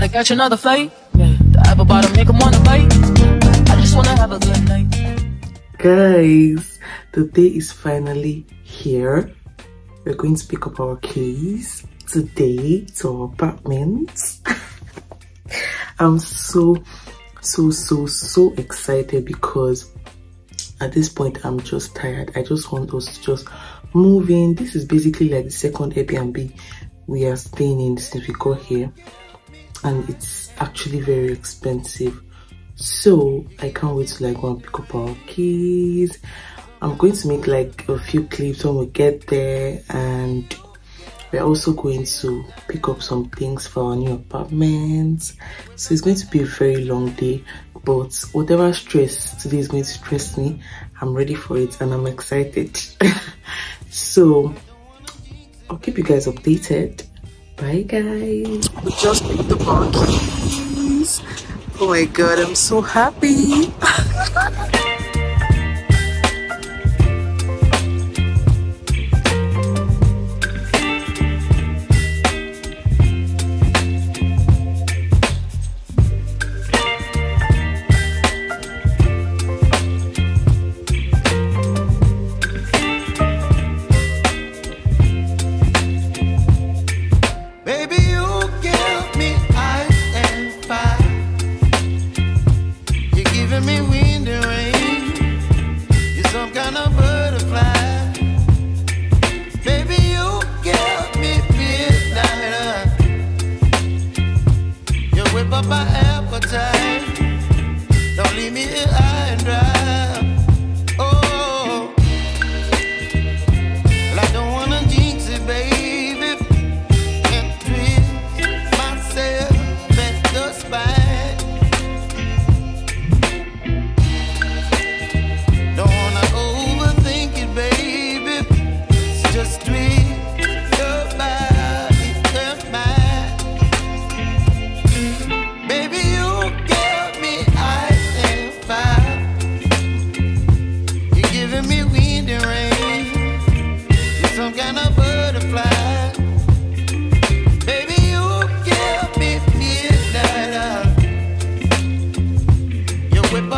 about to catch another flight. Yeah, the apple to make wanna bite. I just wanna have a good night. Guys, the day is finally here. We're going to pick up our keys today to our apartment. I'm so, so, so, so excited because at this point I'm just tired. I just want us to just move in. This is basically like the second Airbnb we are staying in since we got here and it's actually very expensive. So i can't wait to like go and pick up our keys. I'm going to make like a few clips when we get there and we're also going to pick up some things for our new apartment so it's going to be a very long day but whatever stress today is going to stress me. I'm ready for it and i'm excited. So i'll keep you guys updated. Bye guys we just picked the keys oh my god i'm so happy till I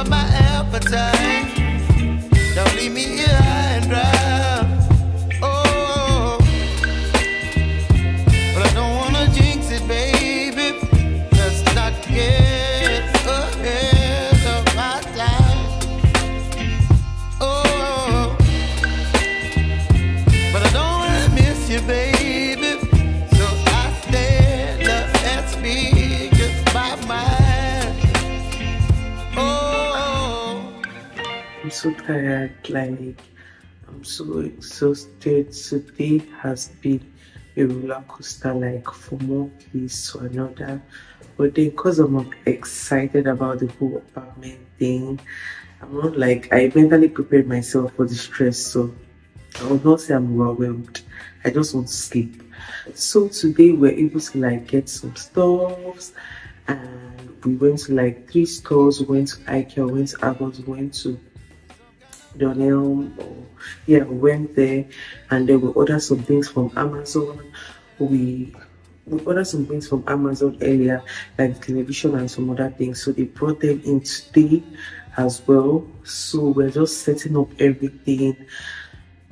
my mind. So tired like i'm so exhausted. Today has been a roller coaster like from one place to another. But then because i'm excited about the whole apartment thing i'm not like i mentally prepared myself for the stress so i will not say i'm overwhelmed. I just want to sleep. So today we're able to like get some stuffs and we went to like three stores we went to ikea we went to Argos, we went to Dunelm or yeah we went there and then we ordered some things from Amazon. We we ordered some things from Amazon earlier like television and some other things. So they brought them in today as well. So we're just setting up everything.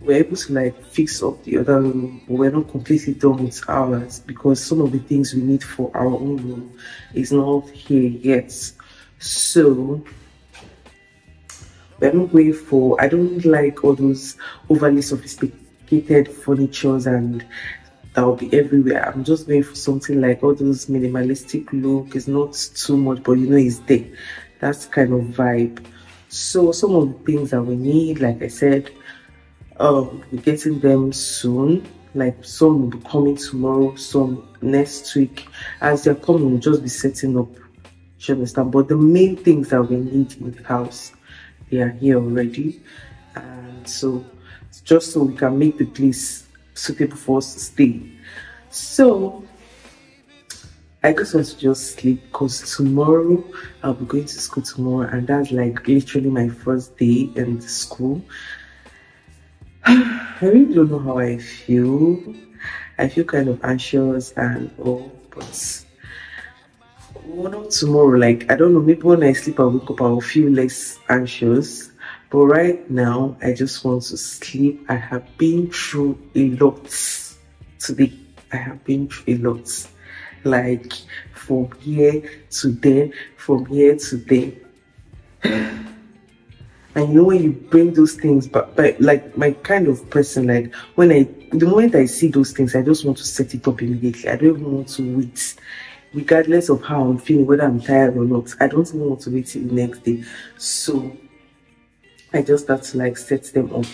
We're able to like fix up the other room but we're not completely done with ours because some of the things we need for our own room is not here yet. So we're not going for i don't like all those overly sophisticated furnitures and that will be everywhere. I'm just going for something like all those minimalistic look. It's not too much but you know it's there. That's kind of vibe. So some of the things that we need like i said um we're getting them soon. Like some will be coming tomorrow some next week. As they're coming we'll just be setting up you understand? But the main things that we need in the house they are here already and so just so we can make the place suitable for us to stay so I just want to just sleep because tomorrow I'll be going to school tomorrow and that's like literally my first day in the school. I really don't know how I feel. I feel kind of anxious and all, but well, not tomorrow. Like I don't know. Maybe when I sleep, I wake up, I will feel less anxious. But right now, I just want to sleep. I have been through a lot today. I have been through a lot. Like from here to there, from here to there. And you know when you bring those things, but but like my kind of person, like when I the moment I see those things, I just want to set it up immediately. I don't even want to wait regardless of how I'm feeling, whether I'm tired or not. I don't even want to wait till the next day. So I just have to like set them up.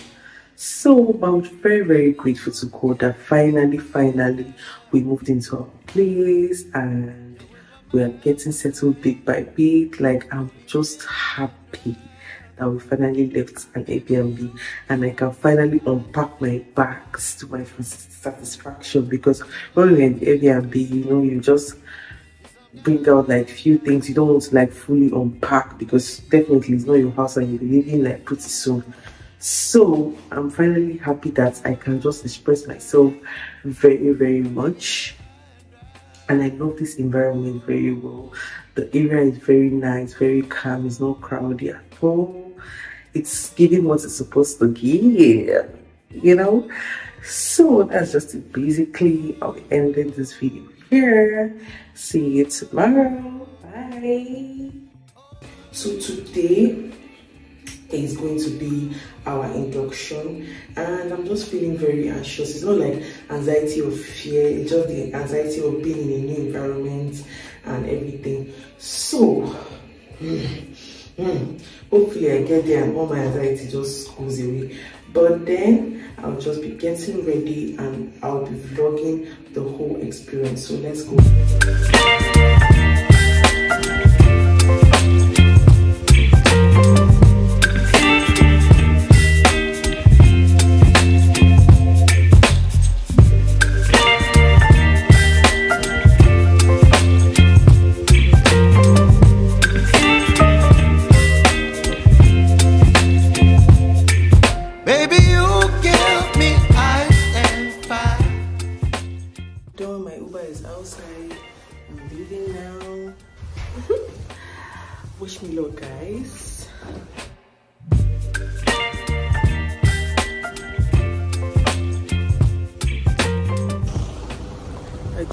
So I'm very, very grateful to God that finally, finally we moved into our place and we are getting settled bit by bit. Like I'm just happy that we finally left an Airbnb and I can finally unpack my bags to my satisfaction because when we're in Airbnb, you know, you just bring out like few things. You don't want to like fully unpack because definitely it's not your house and you'll be leaving like pretty soon. So i'm finally happy that i can just express myself very very much. And i love this environment very well. The area is very nice very calm it's not crowded at all. It's giving what it's supposed to give you know? So that's just it. Basically i'll be ending this video here. See you tomorrow. Bye. So today is going to be our induction and I'm just feeling very anxious. It's not like anxiety or fear, it's just the anxiety of being in a new environment and everything. So mm, mm, hopefully I get there and all my anxiety just goes away. But then I'll just be getting ready and I'll be vlogging the whole experience. So let's go.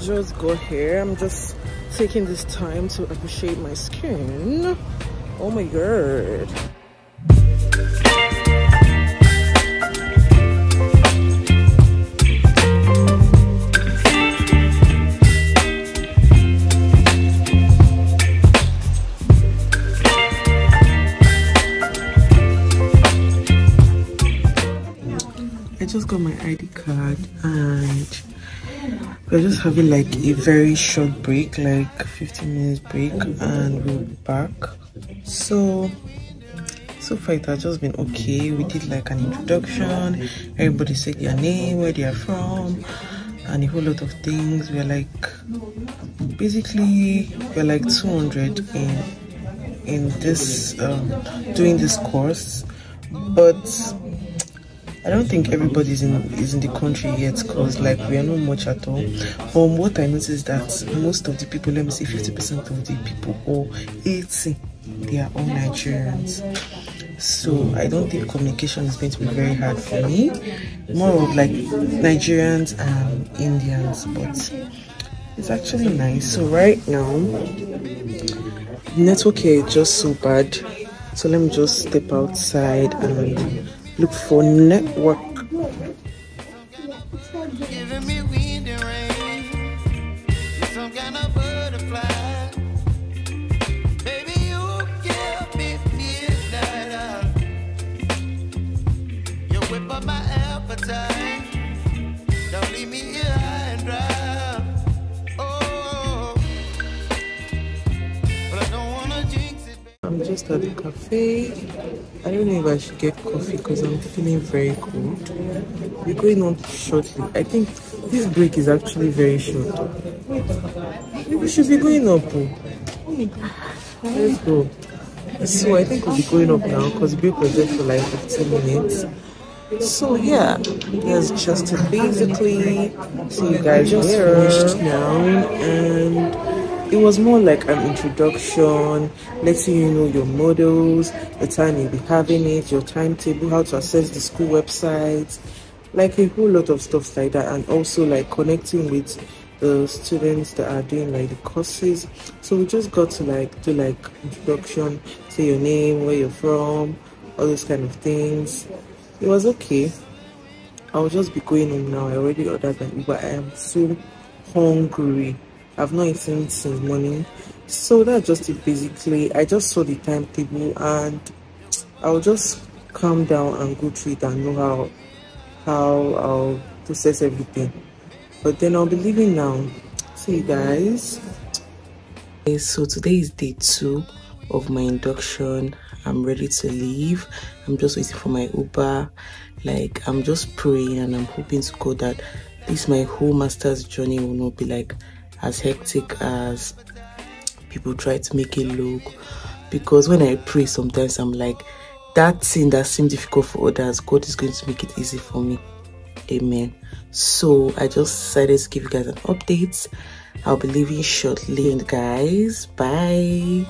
Just go here. I'm just taking this time to appreciate my skin. Oh my god. I just got my ID card and we're just having like a very short break like 15 minutes break and we'll be back. So so far it has just been okay. We did like an introduction. Everybody said their name where they are from and a whole lot of things. We're like basically we're like 200 in in this um doing this course. But I don't think everybody's in is in the country yet because like we are not much at all. But what I noticed is that most of the people, let me say 50% of the people or 80, they are all Nigerians. So I don't think communication is going to be very hard for me. More of like Nigerians and Indians, but it's actually nice. So right now, network here is just so bad. So let me just step outside and look for network. I'm just at the cafe. I don't know if I should get coffee because I'm feeling very cold. We're going on shortly. I think this break is actually very short. We should be going up. Oh. Let's go. So I think we'll be going up now because break was there for like 15 minutes. So yeah, that's just basically. So you guys just finished now and it was more like an introduction letting you know your models the time you'll be having it your timetable how to access the school website like a whole lot of stuff like that and also like connecting with the students that are doing like the courses. So we just got to like do like introduction say your name where you're from all those kind of things. It was okay. I'll just be going home now. I already ordered an uber. I am so hungry i've not eaten since morning. So that's just it basically. I just saw the timetable and i'll just calm down and go through it and know how how i'll process everything. But then i'll be leaving now. See you guys. Okay, so today is day two of my induction. I'm ready to leave. I'm just waiting for my uber. Like i'm just praying and i'm hoping to god that this my whole master's journey will not be like as hectic as people try to make it look. Because when i pray sometimes i'm like that thing that seemed difficult for others god is going to make it easy for me. Amen. So i just decided to give you guys an update. I'll be leaving shortly and guys bye